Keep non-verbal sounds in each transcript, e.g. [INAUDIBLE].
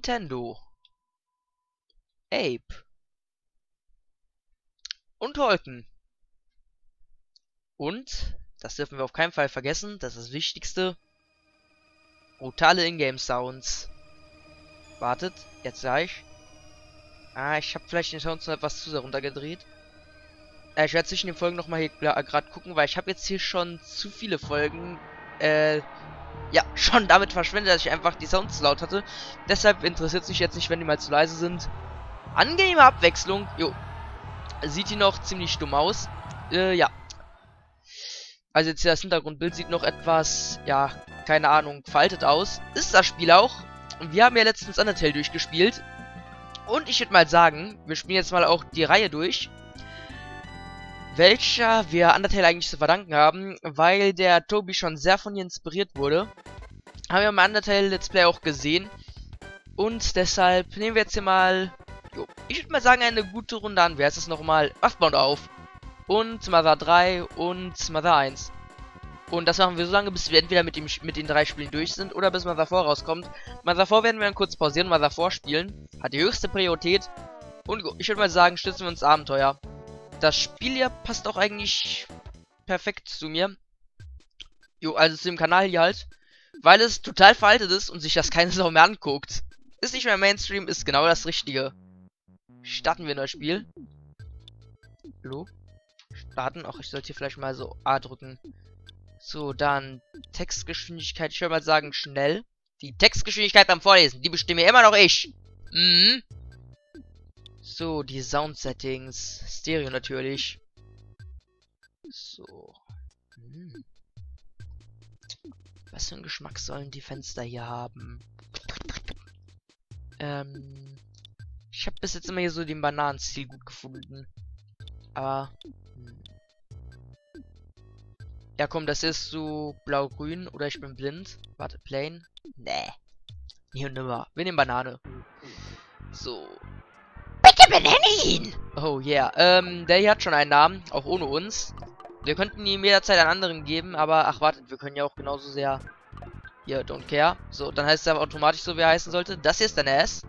Nintendo. Ape. Und Holken. Und, das dürfen wir auf keinen Fall vergessen, das ist das Wichtigste. Brutale Ingame-Sounds. Wartet, jetzt sag ich. Ah, ich habe vielleicht den Sound noch etwas zu sehr runtergedreht. Äh, ich werde zwischen den Folgen nochmal hier gerade gucken, weil ich habe jetzt hier schon zu viele Folgen, äh, ja, [LAUGHS] schon damit verschwendet, dass ich einfach die Sounds zu laut hatte. Deshalb interessiert es mich jetzt nicht, wenn die mal zu leise sind. Angenehme Abwechslung. Jo. Sieht die noch ziemlich dumm aus. Äh, ja. Also jetzt das Hintergrundbild sieht noch etwas, ja, keine Ahnung, faltet aus. Ist das Spiel auch. Wir haben ja letztens Undertale durchgespielt. Und ich würde mal sagen, wir spielen jetzt mal auch die Reihe durch. Welcher wir Undertale eigentlich zu verdanken haben, weil der Tobi schon sehr von ihr inspiriert wurde. Haben wir im Undertale Let's Play auch gesehen. Und deshalb nehmen wir jetzt hier mal, jo, ich würde mal sagen, eine gute Runde an. Wer ist es nochmal? Earthbound auf. Und Mother 3 und Mother 1. Und das machen wir so lange, bis wir entweder mit, dem, mit den drei Spielen durch sind oder bis Mother 4 rauskommt. Mother 4 werden wir dann kurz pausieren, Mother 4 spielen. Hat die höchste Priorität. Und ich würde mal sagen, stützen wir uns Abenteuer. Das Spiel hier passt auch eigentlich perfekt zu mir. Jo, also zu dem Kanal hier halt. Weil es total veraltet ist und sich das keine [LAUGHS] Sau mehr anguckt. Ist nicht mehr Mainstream, ist genau das Richtige. Starten wir neues Spiel. Hallo? Starten. Ach, ich sollte hier vielleicht mal so A drücken. So, dann Textgeschwindigkeit. Ich würde mal sagen, schnell. Die Textgeschwindigkeit beim Vorlesen, die bestimme immer noch ich. Mhm. So, die Sound-Settings. Stereo natürlich. So. Hm. Was für einen Geschmack sollen die Fenster hier haben? Ähm. Ich habe bis jetzt immer hier so den Bananenstil gut gefunden. Aber ja, komm, das ist so blau-grün oder ich bin blind. Warte, plain? Nee. Und nimmer. Wir nehmen Banane. So. Benenne ihn! Oh, yeah. Ähm, der hier hat schon einen Namen, auch ohne uns. Wir könnten ihm jederzeit einen anderen geben, aber ach, wartet, wir können ja auch genauso sehr... Hier, don't care. So, dann heißt er automatisch so, wie er heißen sollte. Das hier ist der Ass.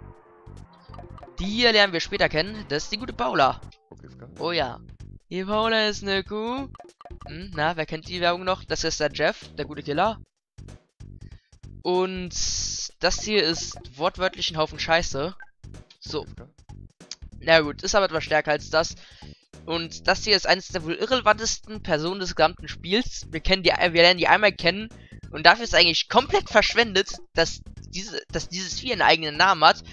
Die hier lernen wir später kennen. Das ist die gute Paula. Oh ja. Die Paula ist eine Kuh. Hm, na, wer kennt die Werbung noch? Das ist der Jeff, der gute Killer. Und das hier ist wortwörtlich ein Haufen Scheiße. So. Na gut, ist aber etwas stärker als das. Und das hier ist eines der wohl irrelevantesten Personen des gesamten Spiels. Wir kennen die, wir lernen die einmal kennen. Und dafür ist eigentlich komplett verschwendet, dass diese, dass dieses Vieh einen eigenen Namen hat.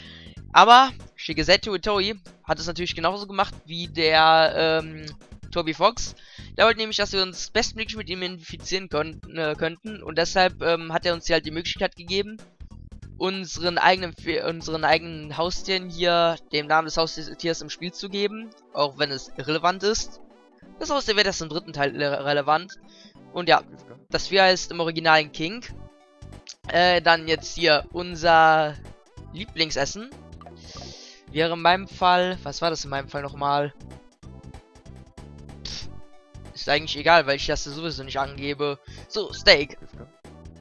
Aber Shigezetsu Itoi hat es natürlich genauso gemacht wie der ähm, Toby Fox. Der wollte nämlich, dass wir uns bestmöglich mit ihm identifizieren können, äh, könnten. Und deshalb ähm, hat er uns hier halt die Möglichkeit gegeben, unseren eigenen, unseren eigenen Haustieren hier dem Namen des Haustiers im Spiel zu geben. Auch wenn es irrelevant ist. Das Haustier wird erst im dritten Teil relevant. Und ja, das Vieh heißt im Original King. Äh, dann jetzt hier unser Lieblingsessen. Wäre in meinem Fall, was war das in meinem Fall nochmal? Ist eigentlich egal, weil ich das sowieso nicht angebe. So, Steak.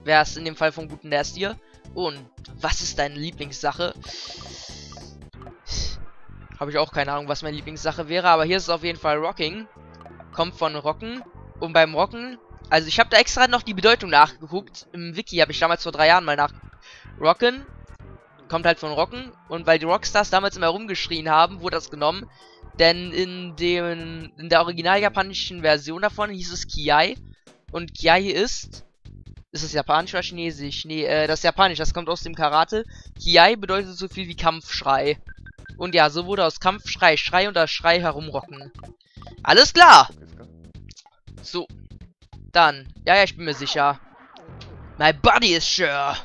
Wäre es in dem Fall vom guten Nest hier. Und was ist deine Lieblingssache? Habe ich auch keine Ahnung, was meine Lieblingssache wäre. Aber hier ist es auf jeden Fall Rocking. Kommt von Rocken. Und beim Rocken... Also ich habe da extra noch die Bedeutung nachgeguckt. Im Wiki habe ich damals vor drei Jahren mal nach... Rocken. Kommt halt von Rocken. Und weil die Rockstars damals immer rumgeschrien haben, wurde das genommen. Denn in dem in der original japanischen Version davon hieß es Kiai. Und Kiai ist. Ist es japanisch oder chinesisch? Nee, äh, das ist japanisch, das kommt aus dem Karate. Kiai bedeutet so viel wie Kampfschrei. Und ja, so wurde aus Kampfschrei Schrei und das Schrei herumrocken. Alles klar! So. Dann. Ja, ja, ich bin mir sicher. My body is sure.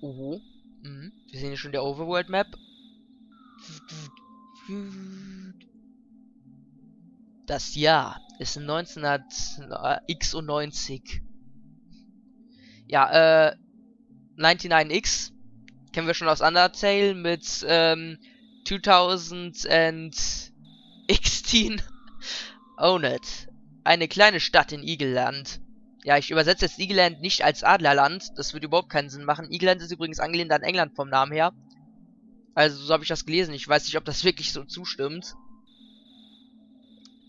Oho. Mhm. Wir sehen hier schon der Overworld Map. Das Jahr ist 1990. Ja, äh, 99X kennen wir schon aus Undertale mit ähm, 2016 [LAUGHS] Own It. Eine kleine Stadt in Eagleland. ja, ich übersetze jetzt Eagleland nicht als Adlerland. Das würde überhaupt keinen Sinn machen. Eagleland ist übrigens angelehnt an England vom Namen her. Also, so habe ich das gelesen. Ich weiß nicht, ob das wirklich so zustimmt.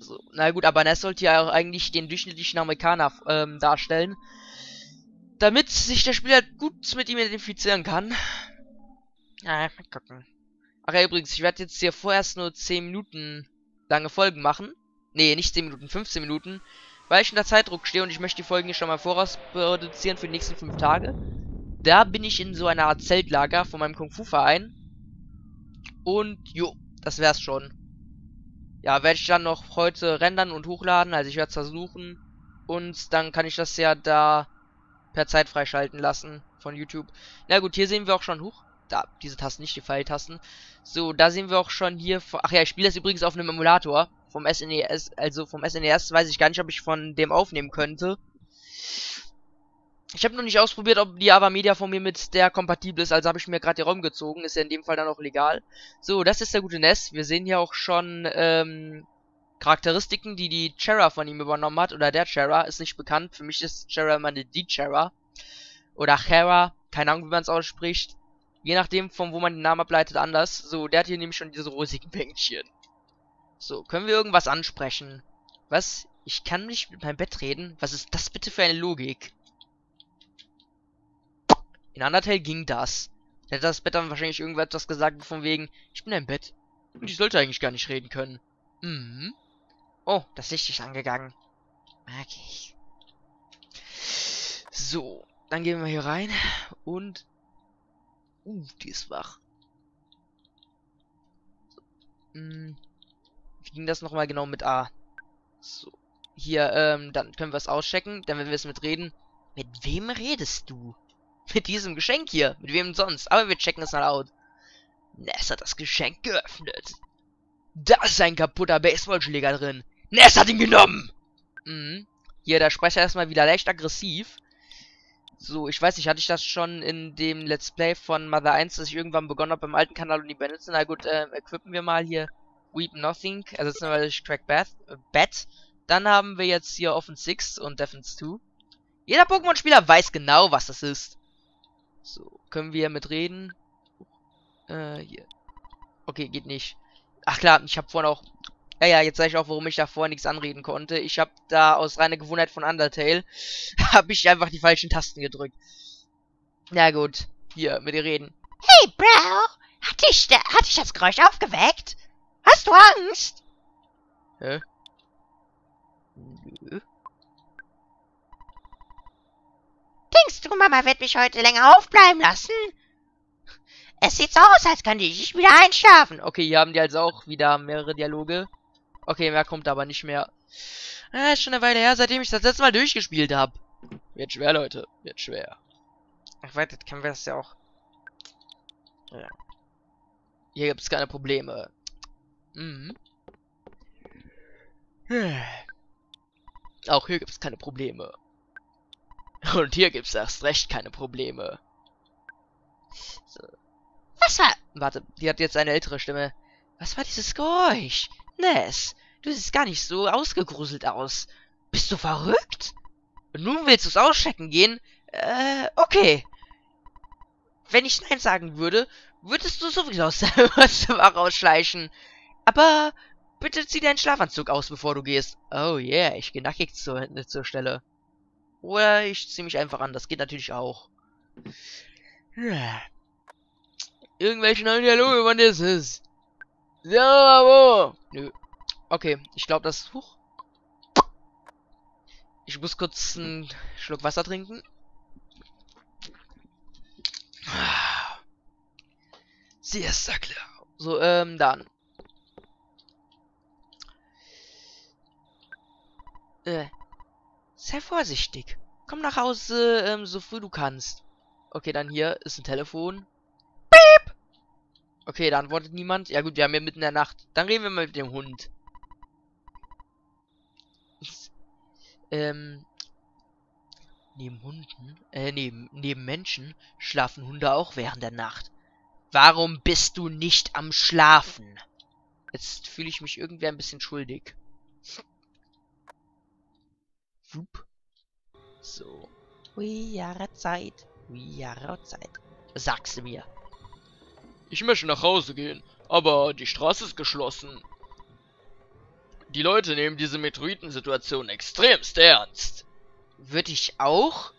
So, na gut, aber Ness sollte ja auch eigentlich den durchschnittlichen Amerikaner ähm, darstellen. Damit sich der Spieler gut mit ihm identifizieren kann. Ja, mal gucken. Ach ja, übrigens, ich werde jetzt hier vorerst nur 10 Minuten lange Folgen machen. Nee, nicht 10 Minuten, 15 Minuten. Weil ich unter Zeitdruck stehe und ich möchte die Folgen hier schon mal voraus produzieren für die nächsten 5 Tage. Da bin ich in so einer Art Zeltlager von meinem Kung-Fu-Verein. Und, jo, das wär's schon. Ja, werde ich dann noch heute rendern und hochladen. Also ich werde es versuchen. Und dann kann ich das ja da per Zeit freischalten lassen von YouTube. Na gut, hier sehen wir auch schon, hoch, da, diese Tasten, nicht die Pfeiltasten. So, da sehen wir auch schon hier, ach ja, ich spiele das übrigens auf einem Emulator vom SNES, e also vom SNES e weiß ich gar nicht, ob ich von dem aufnehmen könnte. Ich habe noch nicht ausprobiert, ob die Ava Media von mir mit der kompatibel ist, also habe ich mir gerade den Raum gezogen, ist ja in dem Fall dann auch legal. So, das ist der gute Ness. Wir sehen hier auch schon ähm, Charakteristiken, die die Chera von ihm übernommen hat, oder der Chera, ist nicht bekannt. Für mich ist Chera immer eine die Chera. Oder Chera, keine Ahnung, wie man es ausspricht. Je nachdem, von wo man den Namen ableitet, anders. So, der hat hier nämlich schon diese rosigen Bänkchen. So, können wir irgendwas ansprechen? Was? Ich kann nicht mit meinem Bett reden? Was ist das bitte für eine Logik? In Undertale ging das. Da hätte das Bett dann wahrscheinlich irgendwas gesagt von wegen, ich bin ein Bett. Und ich sollte eigentlich gar nicht reden können. Mhm. Oh, das Licht ist angegangen. Mag ich. So, dann gehen wir hier rein und... Uh, die ist wach. Hm. Wie ging das nochmal genau mit A? So. Hier, ähm, dann können wir es auschecken. Dann werden wir es mit reden. Mit wem redest du? Mit diesem Geschenk hier. Mit wem sonst? Aber wir checken es mal out. Ness hat das Geschenk geöffnet. Da ist ein kaputter Baseballschläger drin. Ness hat ihn genommen! Mhm. Hier, der Sprecher ist mal wieder leicht aggressiv. So, ich weiß nicht, hatte ich das schon in dem Let's Play von Mother 1, das ich irgendwann begonnen habe beim alten Kanal und die benutzen? Na gut, ähm, equippen wir mal hier Weep Nothing, also jetzt wir Crack Bath, äh, Bat. Dann haben wir jetzt hier Offen 6 und Defense 2. Jeder Pokémon-Spieler weiß genau, was das ist. So, können wir mit reden? Äh, hier. Okay, geht nicht. Ach klar, ich habe vorhin auch ja, ja, jetzt weiß ich auch, warum ich da vorher nichts anreden konnte. Ich habe da aus reiner Gewohnheit von Undertale, [LAUGHS] habe ich einfach die falschen Tasten gedrückt. Na gut, hier, mit dir reden. Hey, Bro, hat dich, hat dich das Geräusch aufgeweckt? Hast du Angst? Hä? Nö. Denkst du, Mama wird mich heute länger aufbleiben lassen? Es sieht so aus, als könnte ich wieder einschlafen. Okay, hier haben die also auch wieder mehrere Dialoge. Okay, mehr kommt aber nicht mehr. Ah, ist schon eine Weile her, seitdem ich das letzte Mal durchgespielt habe. Wird schwer, Leute. Wird schwer. Ach, warte, kennen wir das ja auch. Ja. Hier gibt es keine Probleme. Mhm. [SIGHS] Auch hier gibt es keine Probleme. [LAUGHS] Und hier gibt es erst recht keine Probleme. So. Was war... Warte, die hat jetzt eine ältere Stimme. Was war dieses Geräusch? Ness, du siehst gar nicht so ausgegruselt aus. Bist du verrückt? Und nun willst du es auschecken gehen? Äh, okay. Wenn ich Nein sagen würde, würdest du sowieso aus deinem [LAUGHS] Zimmer rausschleichen. Aber bitte zieh deinen Schlafanzug aus, bevor du gehst. Oh yeah, ich gehe nackig zur, zur Stelle. Oder ich zieh mich einfach an, das geht natürlich auch. Irgendwelche neuen Dialoge, wann ist es? So, wo? Nö. Okay, ich glaube, das... Huch. Ich muss kurz einen Schluck Wasser trinken. Sehr klar. So, ähm, dann. Äh. Sei vorsichtig. Komm nach Hause, ähm, so früh du kannst. Okay, dann hier ist ein Telefon. Okay, da antwortet niemand. Ja gut, wir haben ja mitten in der Nacht. Dann reden wir mal mit dem Hund. [LAUGHS] ähm. Neben Hunden, äh, neben, neben Menschen schlafen Hunde auch während der Nacht. Warum bist du nicht am Schlafen? Jetzt fühle ich mich irgendwie ein bisschen schuldig. Wupp. So. We are Zeit. We are Zeit. Du mir? Ich möchte nach Hause gehen, aber die Straße ist geschlossen. Die Leute nehmen diese Metroidensituation extremst ernst. Würde ich auch?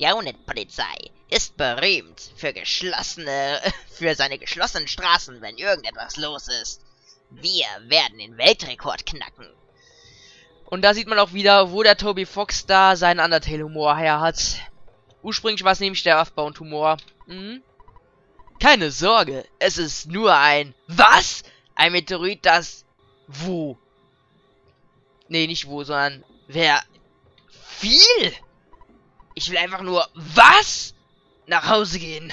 Die Unit-Polizei ist berühmt für geschlossene, [LAUGHS] für seine geschlossenen Straßen, wenn irgendetwas los ist. Wir werden den Weltrekord knacken. Und da sieht man auch wieder, wo der Toby Fox da seinen Undertale-Humor her hat. Ursprünglich war es nämlich der Earthbound-Humor. Mhm. Keine Sorge, es ist nur ein... Was? Ein Meteorit, das... Wo? Nee, nicht wo, sondern... Wer... Viel? Ich will einfach nur... Was? Nach Hause gehen.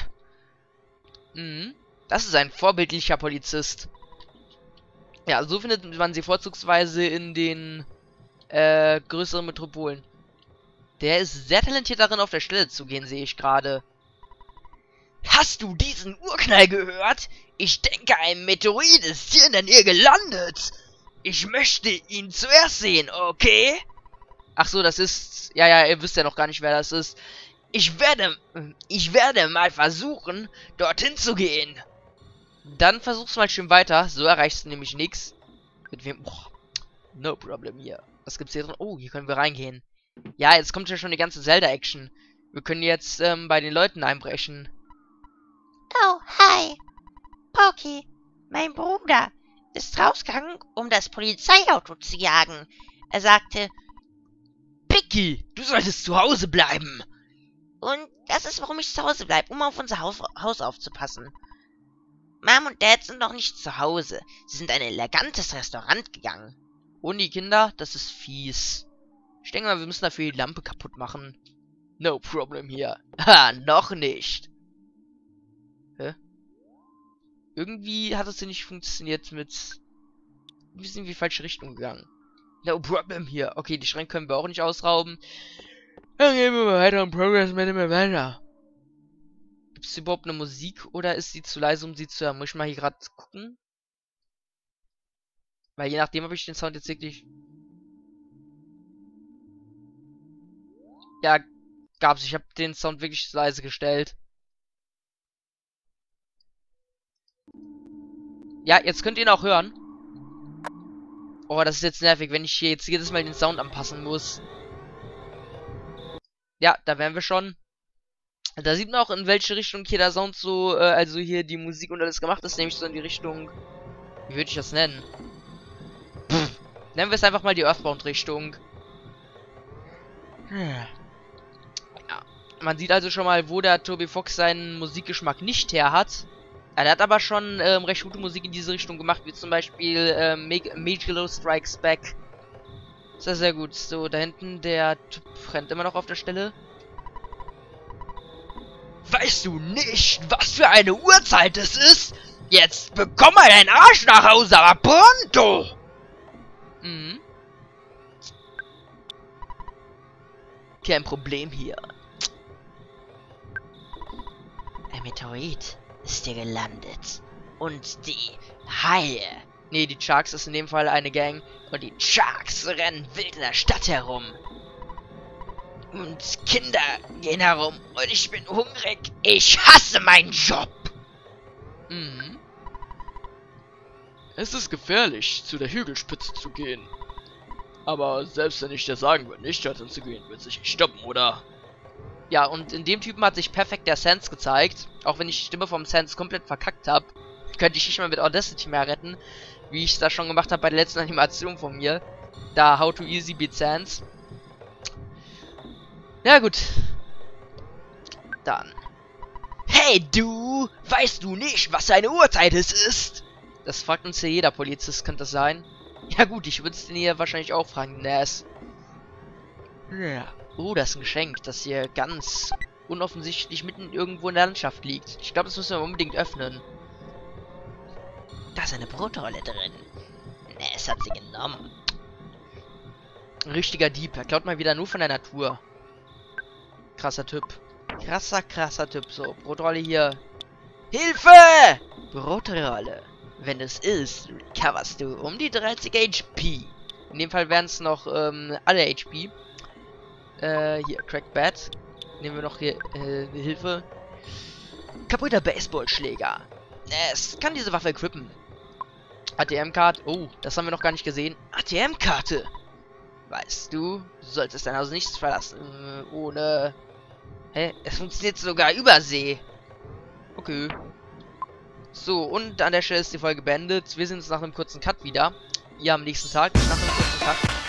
Mhm. Das ist ein vorbildlicher Polizist. Ja, so findet man sie vorzugsweise in den äh, größeren Metropolen. Der ist sehr talentiert darin, auf der Stelle zu gehen, sehe ich gerade. Hast du diesen Urknall gehört? Ich denke, ein Meteorit ist hier in der Nähe gelandet. Ich möchte ihn zuerst sehen, okay? Ach so, das ist... Ja, ja, ihr wisst ja noch gar nicht, wer das ist. Ich werde... Ich werde mal versuchen, dorthin zu gehen. Dann versuch's mal schön weiter. So erreichst du nämlich nichts. Mit wem... Oh, no problem hier. Was gibt's hier drin? Oh, hier können wir reingehen. Ja, jetzt kommt ja schon die ganze Zelda-Action. Wir können jetzt ähm, bei den Leuten einbrechen. Oh, hi. Poki, mein Bruder, ist rausgegangen, um das Polizeiauto zu jagen. Er sagte, Picky, du solltest zu Hause bleiben. Und das ist, warum ich zu Hause bleibe, um auf unser Haus, Haus aufzupassen. Mom und Dad sind noch nicht zu Hause. Sie sind in ein elegantes Restaurant gegangen. Und die Kinder, das ist fies. Ich denke mal, wir müssen dafür die Lampe kaputt machen. No problem hier. [LAUGHS] Ha, noch nicht. Hä? Irgendwie hat es ja nicht funktioniert mit... Wir sind in die falsche Richtung gegangen. No problem hier. Okay, die Schränke können wir auch nicht ausrauben. Dann gehen wir weiter und Progress Management weiter. Gibt es überhaupt eine Musik oder ist sie zu leise, um sie zu hören? Muss ich mal hier gerade gucken? Weil je nachdem, ob ich den Sound jetzt wirklich... Ja, gab's. Ich habe den Sound wirklich leise gestellt. Ja, jetzt könnt ihr ihn auch hören. Oh, das ist jetzt nervig, wenn ich hier jetzt jedes Mal den Sound anpassen muss. Ja, da wären wir schon. Da sieht man auch, in welche Richtung hier der Sound so, äh, also hier die Musik und alles gemacht ist, nämlich so in die Richtung, wie würde ich das nennen? Nennen wir es einfach mal die Earthbound-Richtung. Ja. Man sieht also schon mal, wo der Toby Fox seinen Musikgeschmack nicht her hat. Er hat aber schon ähm, recht gute Musik in diese Richtung gemacht, wie zum Beispiel ähm, Megalo Strikes Back. Sehr, sehr gut. So, da hinten, der Typ rennt immer noch auf der Stelle. Weißt du nicht, was für eine Uhrzeit es ist? Jetzt bekomm mal deinen Arsch nach Hause, aber pronto! Kein Problem hier. Ein Meteorit ist hier gelandet. Und die Haie. Nee, die Sharks ist in dem Fall eine Gang. Und die Sharks rennen wild in der Stadt herum. Und Kinder gehen herum. Und ich bin hungrig. Ich hasse meinen Job. Mhm. Es ist gefährlich, zu der Hügelspitze zu gehen. Aber selbst wenn ich dir sagen würde, nicht dorthin zu gehen, wird sich nicht stoppen, oder? Ja, und in dem Typen hat sich perfekt der Sans gezeigt. Auch wenn ich die Stimme vom Sans komplett verkackt habe, könnte ich nicht mal mit Audacity mehr retten. Wie ich es da schon gemacht habe bei der letzten [LAUGHS] Animation von mir. Da How to Easy Beat Sans. Ja gut. Dann. Hey du! Weißt du nicht, was eine Uhrzeit ist? Das fragt uns hier jeder Polizist, könnte das sein? Ja gut, ich würde es den hier wahrscheinlich auch fragen, Nass. Ja. Oh, das ist ein Geschenk, das hier ganz unoffensichtlich mitten irgendwo in der Landschaft liegt. Ich glaube, das müssen wir unbedingt öffnen. Da ist eine Brotrolle drin. Es hat sie genommen. Ein richtiger Dieb. Er klaut mal wieder nur von der Natur. Krasser Typ. Krasser, krasser Typ. So, Brotrolle hier. Hilfe! Brotrolle. Wenn es ist, recoverst du um die 30 HP. In dem Fall wären es noch ähm, alle HP. Äh, hier, Crack Bat. Nehmen wir noch hier äh, Hilfe. Kaputter Baseballschläger. Es kann diese Waffe equippen. ATM-Karte. Oh, das haben wir noch gar nicht gesehen. ATM-Karte. Weißt du, du solltest dein Haus nichts verlassen äh, ohne... Hä? Es funktioniert sogar über See. Okay. So, und an der Stelle ist die Folge beendet. Wir sehen uns nach einem kurzen Cut wieder. Ihr am nächsten Tag, nach einem kurzen Cut.